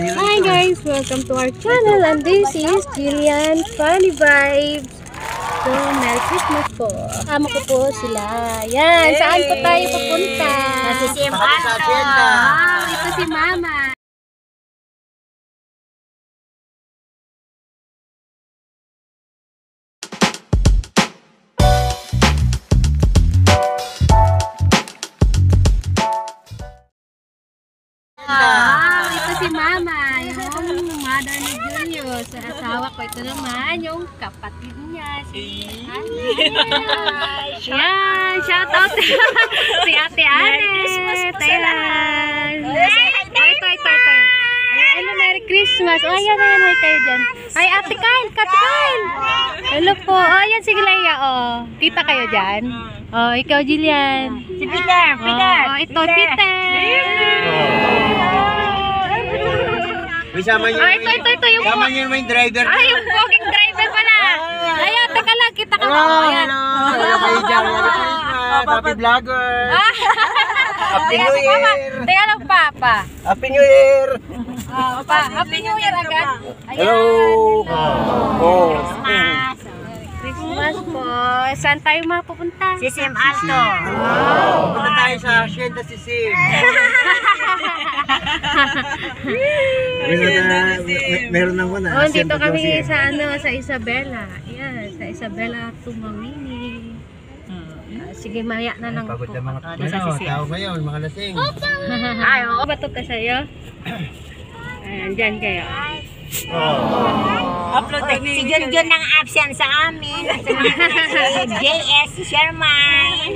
Hi guys! Welcome to our channel and this is Jillian Funny Vibes. So, Merry Christmas po. Kasama ko po sila. Yan, saan po tayo pupunta? Sa CCM Alto. Wow, ito si Mama. Julius. Sa asawa ko, ito naman yung kapatid niya, si Ate. Yan, shout out si Ate Ane. Merry Christmas po sa lahat. Ayan. Oh, ito, ito, ito. Hello, Merry Christmas. Oh, ayan, ayan, ayan kayo dyan. Ay, Ate Kyle, Kat Kyle. Hello po. Oh, ayan si Leia, oh. Kita kayo dyan? Oh, ikaw, Jillian. Si Peter, Peter. Oh, ito, Peter. Isama niyo Oh, ito, ito, ito, yung Isama niyo naman yung driver. Ay, yung walking driver pala. Ayan, teka lang, kita ka Oh, ayan. hello. Kayo dyan. Merry Christmas. Happy vlogger. Ah, Happy New. Year. Teka lang, Papa. Happy New Year. Oh, pa, Happy New Year agad. Hello. Oh. Christmas. Christmas po. Saan tayo mapupunta? CCM Alto. Punta tayo sa Hacienda Sisim. Meron na, meron na muna. Oh, dito kami sa ano, sa Isabela. Ayan, sa Isabela Tumawini. Ah, sige, maya na lang Pagod po. na mga sa ano, Sisim. tao ngayon, mga lasing. Ay, oo. Bato ka sa'yo? Ayan, dyan kayo. Upload Si Junjun ng absent sa amin. Si JS Sherman.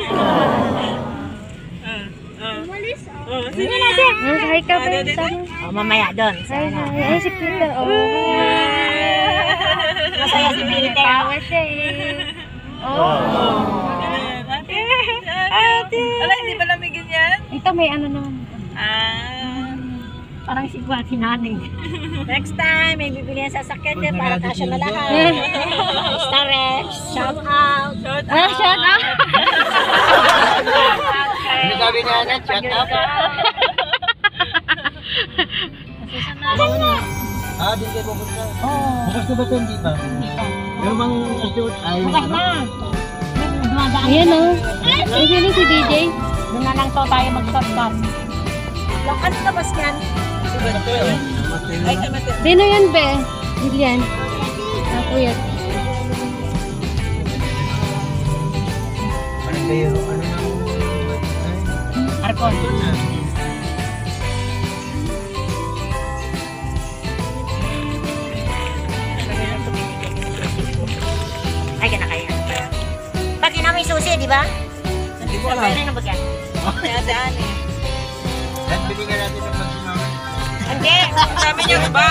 Sige na, sir. Hi ka, Ben. Oh, mamaya doon. Hi, hi. Ay, si Peter. Oh. Masaya si Peter. Tawa siya eh. Oh. Ala, hindi ba lamigin yan? Ito may ano naman. Ah. Parang si Guati Naning. Next time, may bibili ang sasakyan niya para kasya na lahat. Star Rex, shout out. Shout Ah, shout out. Ano sabi niya na? Shut up. Ah, din kayo pupunta. Oh, Bukas na ba ito? Hindi pa. Meron bang asyon? Ay, bukas na. Ayan o. Ay, sino si DJ? Doon na lang to tayo mag-shotgun. Ano na bas yan? Ay. Sino yan, be? Julian. Ako yan. Ano kayo? Ano na? Ay, kayo. Pag ina may susi, di ba? Hindi ko alam. Pwede na ba yan? Nadaan eh. At binigyan natin ng. Hindi. Ang dami niyo ba?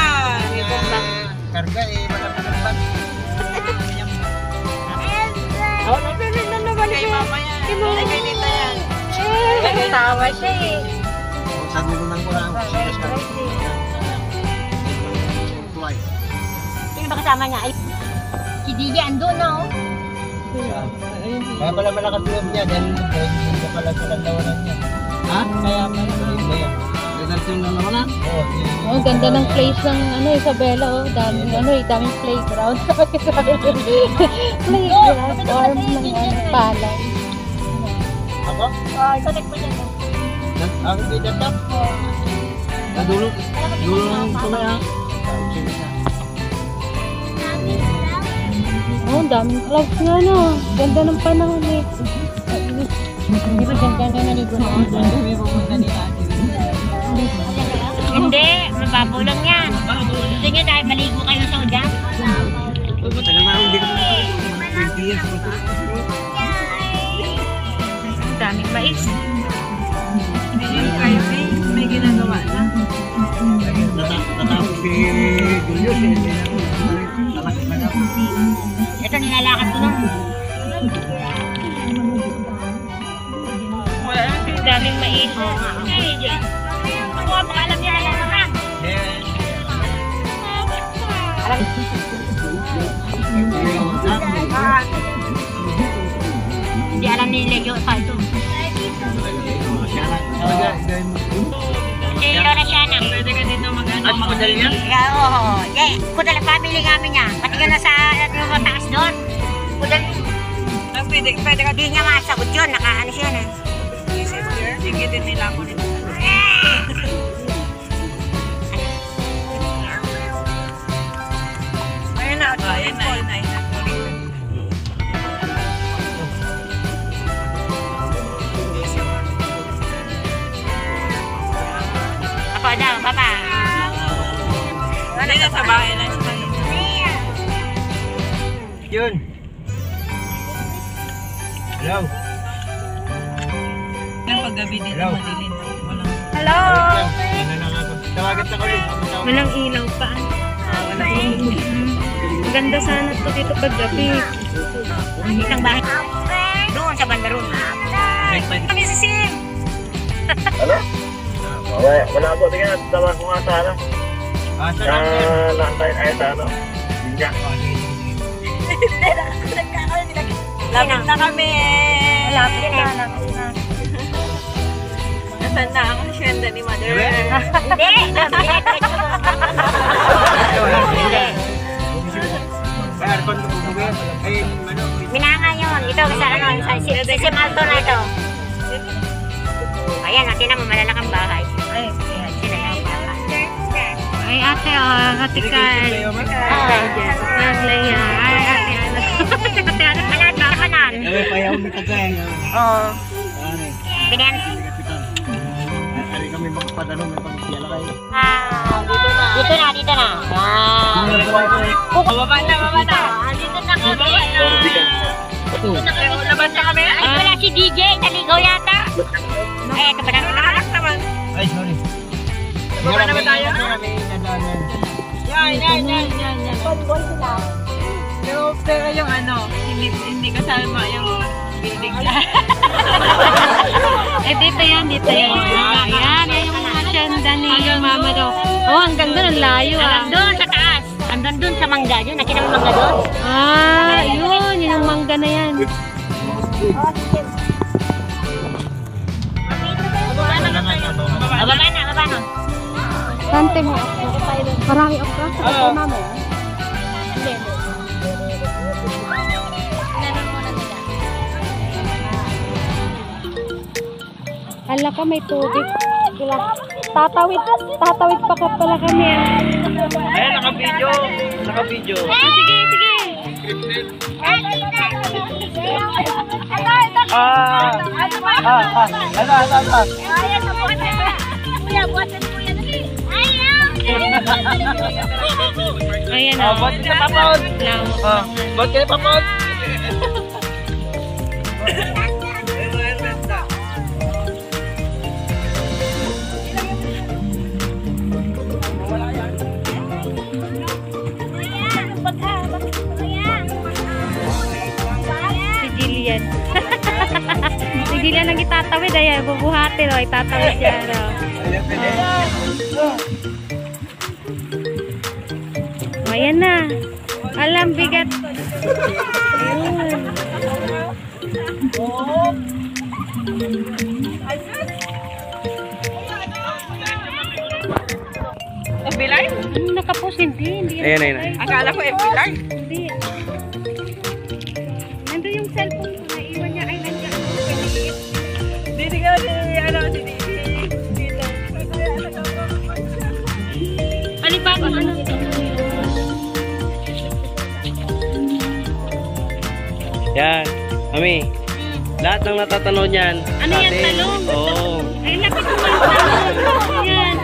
Karga eh, wala pa ng pan. Oh, nandun na naman Kay mama yan. Ay, kay Nita yan. Tawa siya eh. Sabi ko lang ko lang. Sino ba kasama niya? Ay, ando na oh. Kaya pala malakas loob niya dahil hindi ko pala sa landawanan niya. Ha? Kaya pala. Hindi yan. Result yung landawanan? Oo. Oh, ganda ng place ng ano, Isabela, oh. Daming ano, eh, daming playground. playground, farm ng ano, palay. Ako? Oh, sa tek mo dyan. oh. Ako dito top? Nadulo. Dulo ng tumay ha? Oh, daming clouds nga, no. Ganda ng panahon, eh. Di ba dyan dyan na naligo na? Hindi, mababaw lang yan. Gusto niyo dahil maligo kayo sa udyan? Tagal na hindi ko 20 years. Ang daming mais. Hindi niyo kayo may, may ginagawa na. Nata- Natapos si Julius eh. Ito, nilalakad ko lang. Wala naman Ang daming mais. Ay, dyan. Hindi alam ni Leo pa ito. Si Lola Shana. Pwede ka dito mag-ano. Kudal niya? Oo. Yeah, kudal family kami niya. Pati ka na sa ano, yung taas doon. Kudal. Ah, pwede, pwede ka Hindi niya masagot yun. Nakaano siya na. din, sister. Sige din nila ako nito. Na, ayun na, ayun na, ayun na. Ako daw, papa. Hindi na sa bahay siya. Yun. Hello. Yung paggabi dito, Hello. madilim. Walang Hello. Ano na nga to? Tawagan na ko ulit. Pumunta Walang ilaw pa. Ang ganda sana to dito pag gabi. Isang bahay. Doon sa banda roon. Kami si Sim. Wala, wala po. Tingnan, tawa ko nga sana. Ah, sa Na lang. naantay ay sa ano. Hindi Lapit na kami. Lapit na. Nasaan na ang asyenda ni Mother? Hindi. Ay, aircon ko bumugay. Ay, ano, Minanga yun. Ito, sa ano, sa si, si Sim Alto na ito. Ayan, natin na malalakang bahay. Ay, sila yung bata. Ay ate, oh, katikal. Naglaya. Ay ate, ano. Ate, ano. Sa kanan. Ay, payaw mi tagay. Oo. Kapitan. Ay, kami magpadano, may pangkiyala kayo. Ah, dito na. Dito na, dito na. Ah. Baba na, Labas na kami. Ay, wala si DJ. Naligaw yata. Ay, ito pa na. Anak naman. Ay, sorry. Baba na ba tayo? Yan, yan, yan, yan, yan. Pero, pero yung ano, hindi, hindi kasama yung building niya. Eh, dito yan, dito yan. Ayan, yan yung mga asyenda ni mama daw. Oh, hanggang doon, ang layo ah. Doon sa Hanggang doon sa mangga. Yun, nakita mo mangga doon? Ah, yun, yun ang mangga na yan. Baba na, baba na. Kante mo ako. Marami ako. Sa kasi mama. Hala ka, may tubig. Tatawid, tatawid pa ka pala kami. ah. Ay, naka-video. Naka-video. Ah, sige, sige. Ah, ah, ah. Ano, ano, ano. Ayan Ah, o. ba't ka papawad? Lawak. Ah, ba't ka papawad? Si si Jillian ang itatawid. Ayan, bubuhatin o. Itatawid yan o. O, ayan na. Alam, bigat. Ayun. FB Live? Nakapost, hindi. Hindi yan Ayan, ayan. Akala ko FB Live. Mami, lahat ng natatanong niyan. Ano yan, atin. talong? Oo. Ay, lapit mo yung talong. Yan.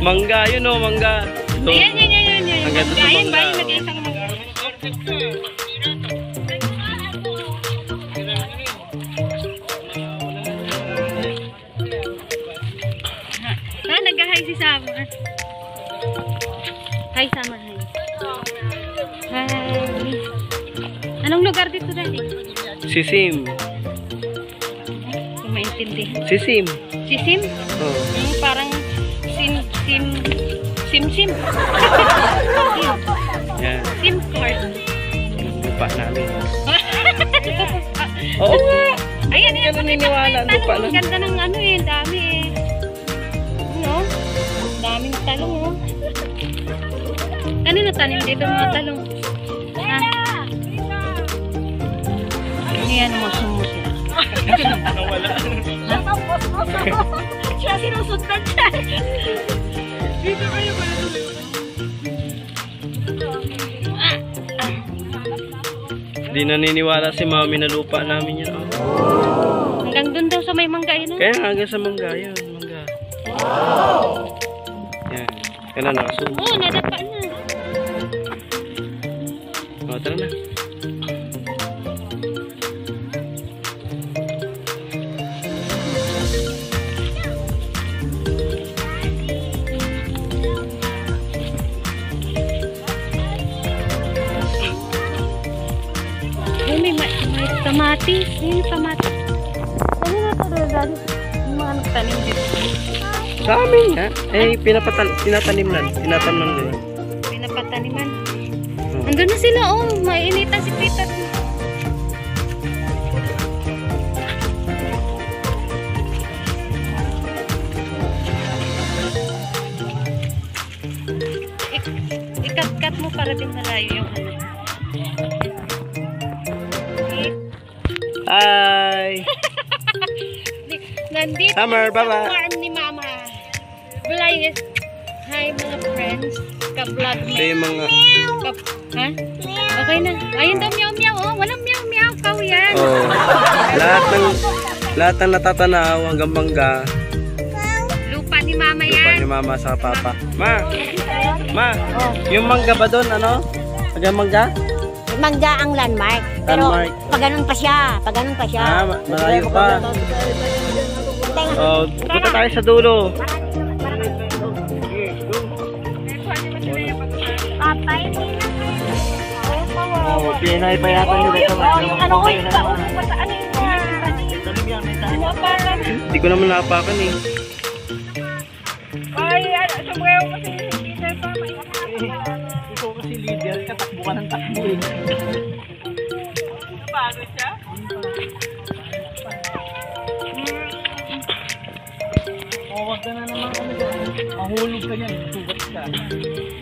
Mangga, yun o, mangga. So, Ayan, yan, yan, yan, yan. Ang ganda sa ba? mangga, Yung oh. nag-iisang Hi, Sama. Hi. Hi. Anong lugar dito dali? si Sim. Kung maintindihan. Si Sim. Si Sim? Oh. Parang sim, sim, sim, sim. sim. Yan. Sim card. Lupa namin. Oo. Ayan, ayan. naniniwala. Talong, Lupa ang lang. ganda ng ano eh, ang dami Kanino tanim dito mga talong? Ha? Ayan mo, sumo sila. Siya sinusundan siya. Dito kayo ba tuloy? Hindi naniniwala si mami na lupa namin yun. Oh. Hanggang dun daw sa may mangga yun. ah. Kaya hanggang sa mangga yun. Mangga. Yan. Kaya na nakasubo. Oo, nadapa na. O, tara na. Ay, may, may, may kamatis. Yung kamatis. Ano na ito, Daddy? Yung mga nagtanim dito. Sa amin nga. Eh, pinapatal tinatanim lang. Tinatamnan din. Andun na sila, oh. Mainitan si Tita. Ik- Ikat-kat mo para din malayo yung ano. Hi! Di- Nandito Summer, sa farm ni Mama. Blay. Hi mga friends. Ka-vlog Ito yung mga... Kap ha? Okay na. Ayun daw meow meow. Oh, walang meow meow. Kau yan. Oh. Lahat ng... Lahat ng natatanaw hanggang mangga. Lupa ni Mama Lupa yan. ni mama sa papa. Ma! Ma! Yung mangga ba doon, ano? Hanggang mangga? Mangga ang landmark. Pero Landmark. pag ganun pa siya, pag ganun pa siya. Ah, ma- malayo pa. Oh, punta tayo sa dulo. Papay. Oh, pinay pa yata nyo dito. Ano ko yung sa ulo pa sa ano yung Hindi ko naman napakan eh. Ay, ano, sombrero kasi yung Peter pa. Ikaw kasi leader, katakbo ka ng takbo eh. Bago siya. Oh, wag ka na naman ano dyan. Mahulog ka niyan, sugat ka.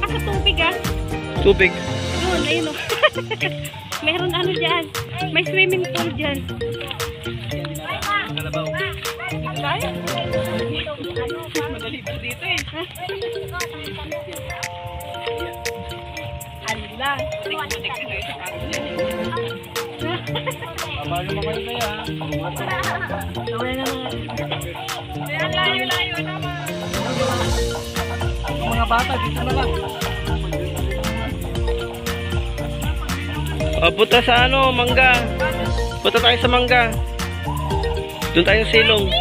Ka sa tubig. Doon, ayun o. Meron ano dyan. May swimming pool dyan. Bago mo kayo naman. Mga bata, dito na lang. Oh, punta sa ano, mangga. Punta tayo sa mangga. Doon tayo sa silong.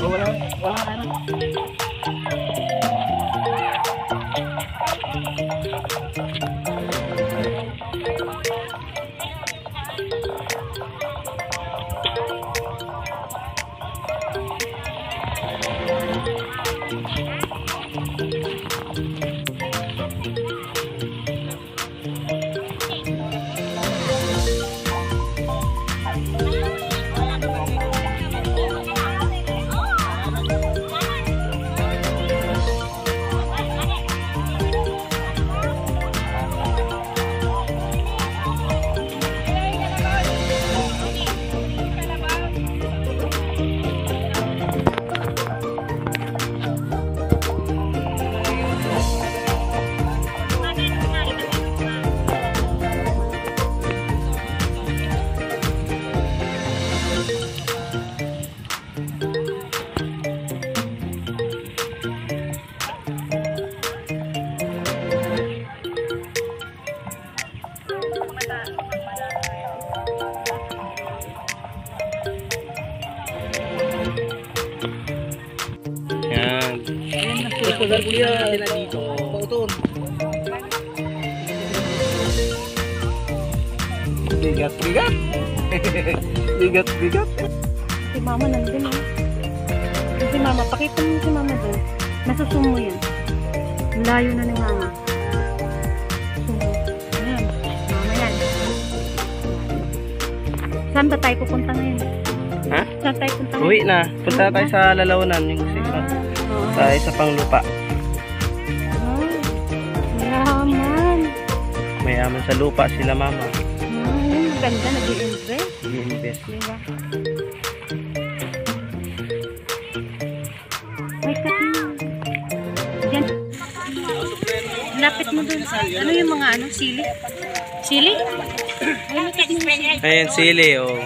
Wala, wala ano. Bigat, bigat. bigat, bigat. Si mama nandun eh. Si mama, pakita mo si mama doon. Nasusumo yan. Layo na ni mama. Sumo. Ayan. Mama yan. Saan ba tayo pupunta ngayon? Ha? Saan tayo punta Uwi na. Punta na tayo sa lalawanan. Yung kasi Oo. sa isa pang lupa. Ah, Yaman. Mayaman sa lupa sila mama. Ganda, nag-i-invest. I-invest. Diba? May katin. Diyan. Lapit mo dun. Ano yung mga ano? Sili? Sili? Ayan, sili, oh.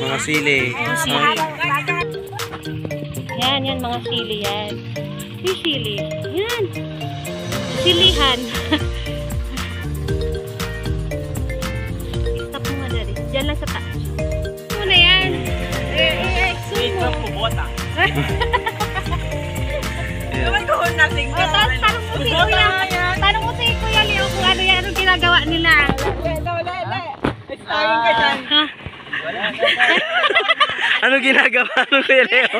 Mga sili. Oh, sili. Yan, yan, mga sili yan. Yung sili. Yan. Silihan. Naman ko nothing Oh, tapos tanong mo si Kuya. Tanong mo si Kuya Leo kung ano yan, anong ginagawa nila. Wala, wala, wala. Starring ka dyan. Ha? Ano ginagawa mo kuya Leo?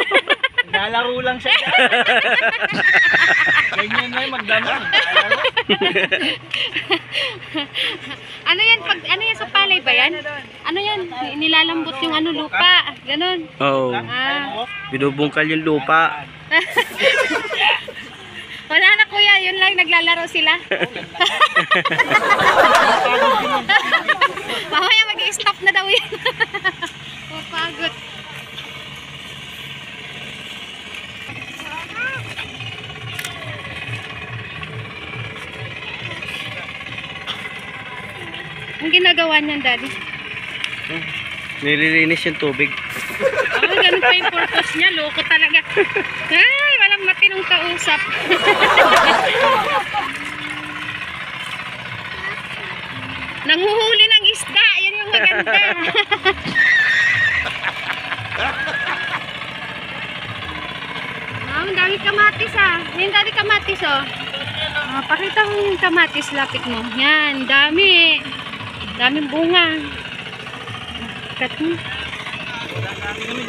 Nalaro lang siya. Ganyan na yung magdama. Ano yan? Pag, ano yan sa palay ba yan? Ano yan? Nilalambot yung ano lupa. Ganon. Oo. Oh, Ah. Binubungkal yung lupa. Wala na kuya, yun lang naglalaro sila. Mamaya mag-i-stop na daw yan. Mapagod. Ang ginagawa niyan, Daddy? Nililinis yung tubig. Oh, ganun pa yung purpose niya. Loko talaga. Ay, walang matinong kausap. Nanguhuli ng isda. Yan yung maganda. Ang dami kamatis ah. Yan dami kamatis oh. Ah, pakita mo yung kamatis lapit mo. Yan, dami. Daming bunga. Cut mo. Hmm.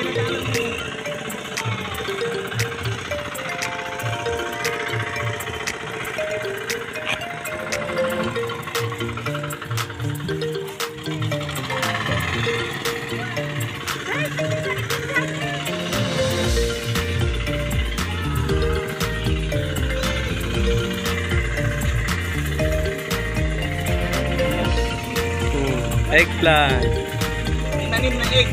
Eggplant. Tinanim na egg.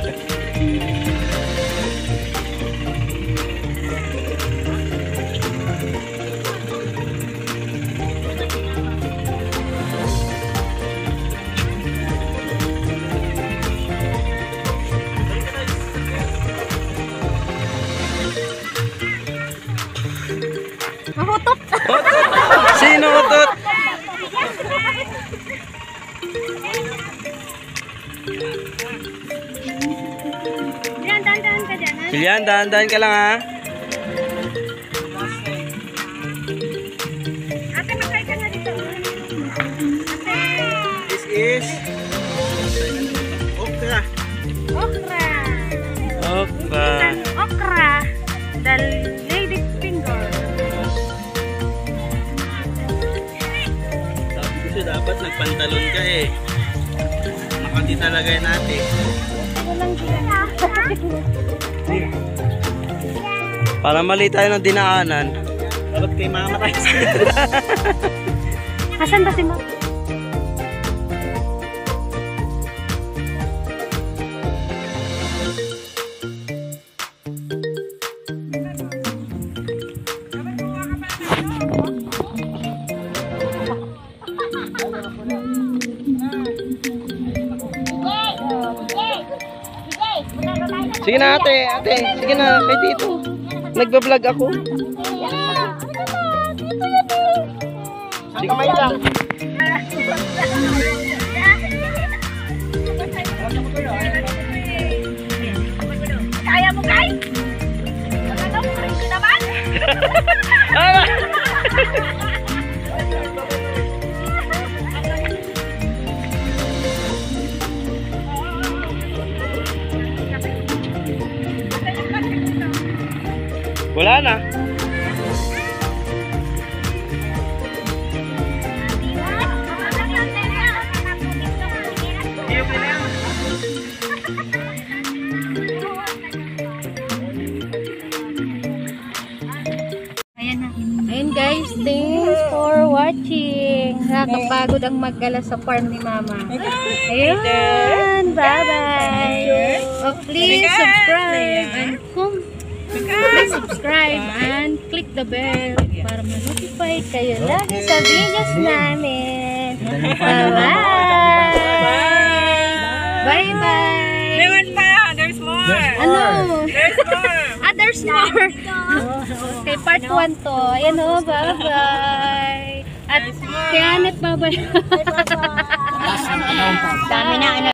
Pilihan, dahan-dahan ka lang ha. Ate, masay ka na dito. Ate. This is okra. Okra. Okra. Okra. The lady finger. Sabi ko siya dapat nagpantalon ka eh. Makati talaga natin. Walang gila. Para mali tayo ng dinaanan. Dapat kay mama tayo. Asan ba si Mama? na ate, ate. Sige na, kay dito. Nagbablog ako. Sige. Kamay lang. Kaya mo kay? Ano mo ano? naman? Ano? Wala na. Ayan guys, thanks for watching. Nakakapagod ang maggala sa farm ni Mama. Ayun, bye-bye. Oh, please subscribe and kung please subscribe and click the bell para ma-notify kayo lagi sa videos namin. Bye-bye! Bye-bye! Meron pa! There's more! Ano? There's more! Ah, there's more. okay, part 1 to. Ayan o, bye-bye. At kaya net bye-bye. Dami na ano